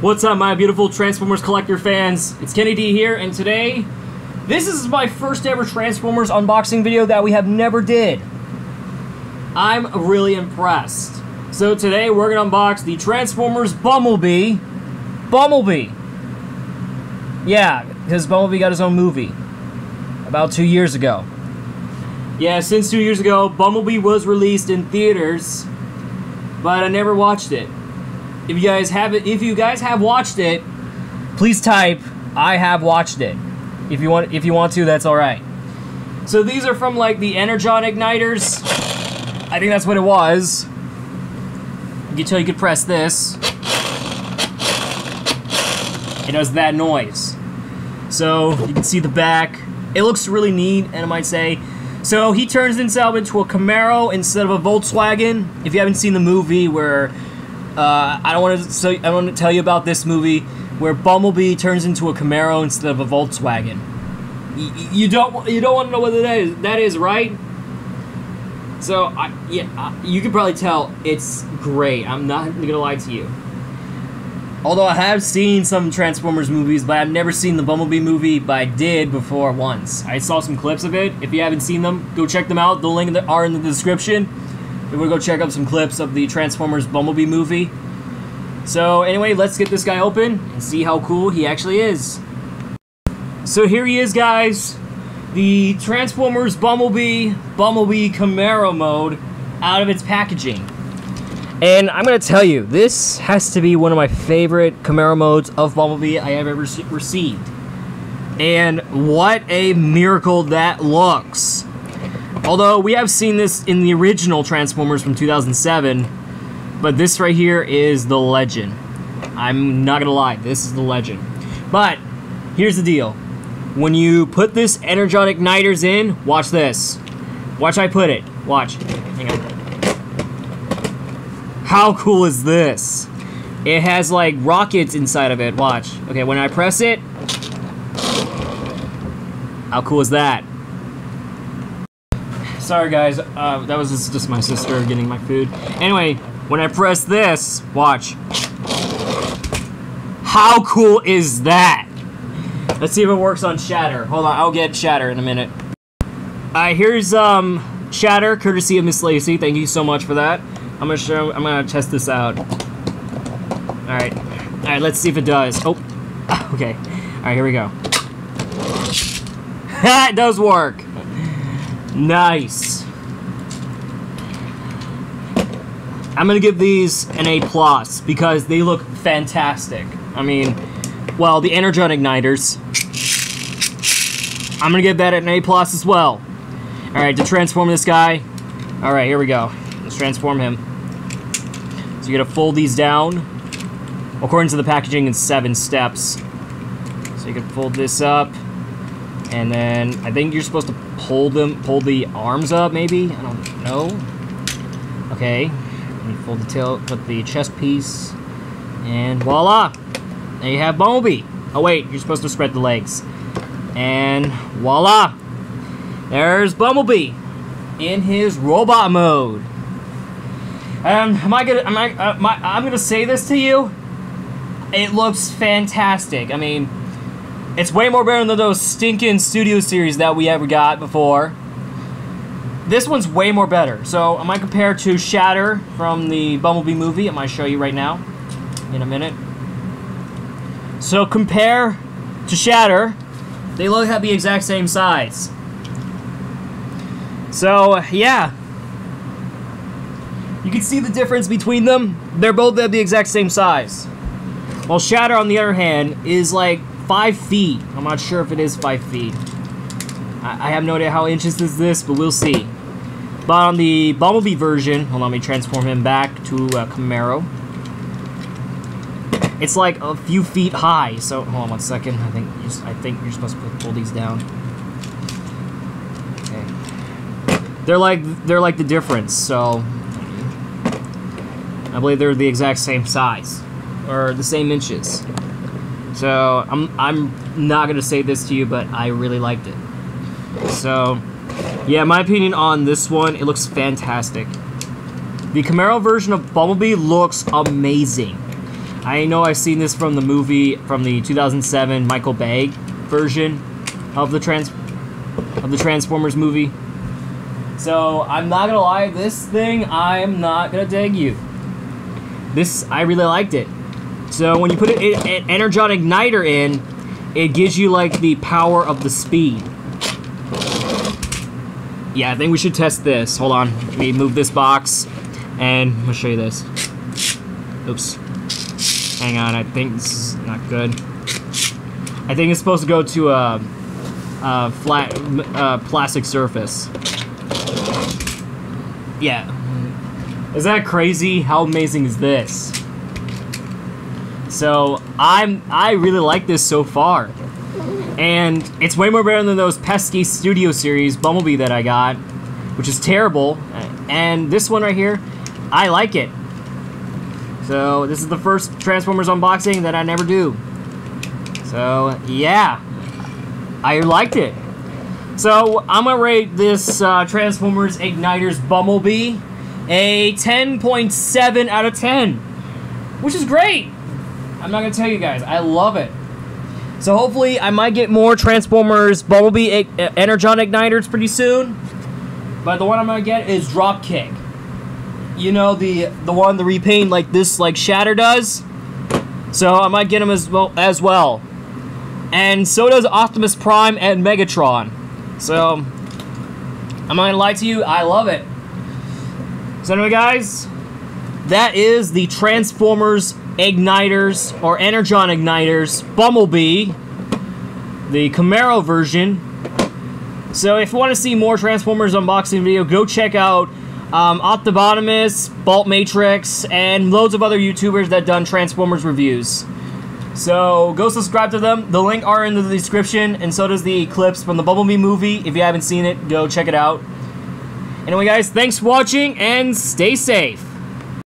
What's up, my beautiful Transformers collector fans? It's Kenny D here, and today, this is my first ever Transformers unboxing video that we have never did. I'm really impressed. So today, we're gonna unbox the Transformers Bumblebee. Bumblebee! Yeah, because Bumblebee got his own movie. About two years ago. Yeah, since two years ago, Bumblebee was released in theaters, but I never watched it. If you guys have it, if you guys have watched it, please type I have watched it. If you want, if you want to, that's all right. So these are from like the Energon igniters. I think that's what it was. You can tell you could press this. It does that noise. So you can see the back. It looks really neat, and I might say. So he turns himself into a Camaro instead of a Volkswagen. If you haven't seen the movie where uh, I don't want to so I want to tell you about this movie where Bumblebee turns into a Camaro instead of a Volkswagen. Y- you don't you don't want to know what that is. That is right. So I, yeah, uh, you can probably tell it's great. I'm not gonna lie to you. Although I have seen some Transformers movies, but I've never seen the Bumblebee movie, but I did before once. I saw some clips of it. If you haven't seen them, go check them out. The link are in the description. Gonna go check out some clips of the Transformers Bumblebee movie. So anyway, let's get this guy open and see how cool he actually is. So here he is, guys. The Transformers Bumblebee Bumblebee Camaro mode out of its packaging. And I'm gonna tell you, this has to be one of my favorite Camaro modes of Bumblebee I have ever received. And what a miracle that looks. Although we have seen this in the original Transformers from 2007, but this right here is the legend. I'm not gonna lie, this is the legend. But here's the deal. When you put this Energon igniters in, watch this. Watch I put it. Watch. Hang on. How cool is this? It has like rockets inside of it. Watch. Okay, when I press it, how cool is that? Sorry guys, uh, that was just my sister getting my food. Anyway, when I press this, watch. How cool is that? Let's see if it works on Shatter. Hold on, I'll get Shatter in a minute. Alright, here's um Shatter, courtesy of Miss Lacey. Thank you so much for that. I'm gonna show. I'm gonna test this out. All right, all right. Let's see if it does. Oh, okay. All right, here we go. it does work. Nice. I'm gonna give these an A plus because they look fantastic. I mean, well, the Energon igniters. I'm gonna give that an A plus as well. All right, to transform this guy. All right, here we go. Let's transform him. So you gotta fold these down. According to the packaging, in seven steps. So you can fold this up, and then I think you're supposed to pull them, pull the arms up, maybe. I don't know. Okay. And you fold the tail, put the chest piece, and voila! There you have Bumblebee. Oh wait, you're supposed to spread the legs, and voila! There's Bumblebee in his robot mode. Um, am I gonna? Am I? Uh, my, I'm gonna say this to you. It looks fantastic. I mean, it's way more better than those stinking studio series that we ever got before. This one's way more better. So I might compare to Shatter from the Bumblebee movie. I might show you right now, in a minute. So compare to Shatter. They look at the exact same size. So yeah, you can see the difference between them. They're both at the exact same size. While Shatter, on the other hand, is like five feet. I'm not sure if it is five feet. I, I have no idea how inches is this, but we'll see. But on the Bumblebee version, hold on, let me transform him back to uh, Camaro. It's like a few feet high. So hold on one second. I think just, I think you're supposed to pull these down. Okay. They're like they're like the difference. So I believe they're the exact same size, or the same inches. So I'm I'm not gonna say this to you, but I really liked it. So yeah, my opinion on this one, it looks fantastic. The Camaro version of Bumblebee looks amazing. I know I've seen this from the movie from the 2007 Michael Bay version of the trans of the Transformers movie. So I'm not gonna lie, this thing I'm not gonna dig you. This I really liked it. So when you put an Energon Igniter in, it gives you like the power of the speed. Yeah, I think we should test this. Hold on, let me move this box, and gonna show you this. Oops. Hang on, I think this is not good. I think it's supposed to go to a, a flat uh, plastic surface. Yeah. Is that crazy? How amazing is this? So I'm I really like this so far. And it's way more better than those pesky studio series Bumblebee that I got, which is terrible. And this one right here, I like it. So this is the first Transformers unboxing that I never do. So yeah, I liked it. So I'm gonna rate this uh, Transformers Igniters Bumblebee a 10.7 out of 10, which is great. I'm not gonna tell you guys, I love it. So hopefully I might get more Transformers Bumblebee Energon Igniters pretty soon. But the one I'm gonna get is Dropkick. You know the the one the repaint like this like Shatter does. So I might get him as well as well. And so does Optimus Prime and Megatron. So I'm not gonna lie to you, I love it. So anyway guys, that is the Transformers Igniters or Energon Igniters Bumblebee, the Camaro version. So if you want to see more Transformers unboxing video, go check out um, Optibotimus, Bolt Matrix, and loads of other YouTubers that done Transformers reviews. So go subscribe to them. The link are in the description, and so does the clips from the Bumblebee movie. If you haven't seen it, go check it out. Anyway, guys, thanks for watching, and stay safe.